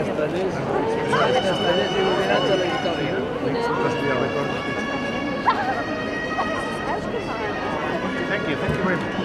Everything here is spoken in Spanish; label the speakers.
Speaker 1: Thank you, thank you very much.